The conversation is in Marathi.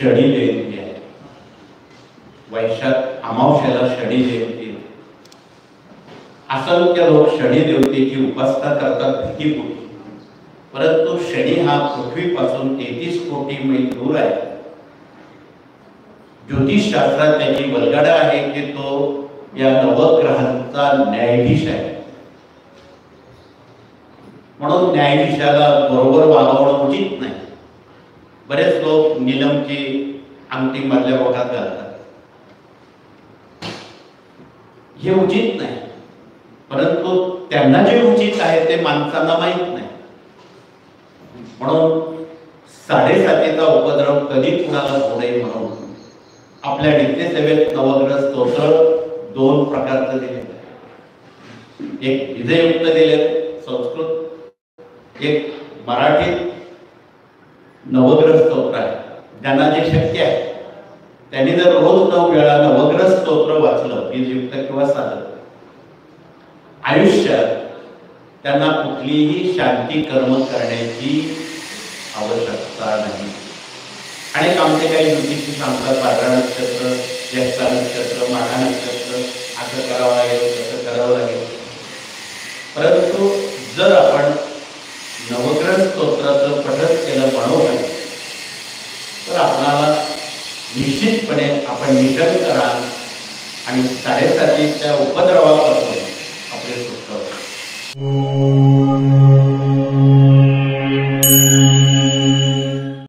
शनी जयंती आहे वैशाख अमावस्याला शनी जयंती. असंख्य लोक शनी देवतेची उपासना करतात भीतीपोटी परंतु शनी हा पृथ्वीपासून तेहतीस कोटी मैल दूर आहे. ज्योतिषशास्त्रात त्याची वलगडा आहे की तो या नवग्रहांचा न्यायाधीश आहे. म्हणून न्यायाधीशाला बरोबर वागवणं उचित नाही. बरेच लोक निलमची अंगठी मधल्या बोटात घालतात. हे उचित नाही. परंतु त्यांना जे उचित आहे ते माणसांना माहीत नाही. म्हणून साडेसातीचा उपद्रव कधी कुणाला होऊ नये म्हणून आपल्या नित्यसेवेत नवग्रह स्तोत्र दोन प्रकारचं दिलेलं आहे. एक विजयुक्त दिले संस्कृत. एक मराठीत नवग्रह स्तोत्र आहे. ज्यांना जे शक्य आहे त्यांनी जर रोज नऊ वेळा नवग्रह स्तोत्र वाचलं बीजयुक्त किंवा साधं आयुष्यात त्यांना कुठलीही शांती कर्म करण्याची आवश्यकता नाही. अनेक आमचे काही ज्योतिषी सांगतात पांढरा नक्षत्र ज्येष्ठा नक्षत्र माघा नक्षत्र असं करावं लागेल तसं करावं लागेल. परंतु जर आपण नवग्रह स्तोत्राचं पठन केलं निश्चितपणे आपण निधन करा आणि साडेसातीच्या उपद्रवापासून आपले सुटका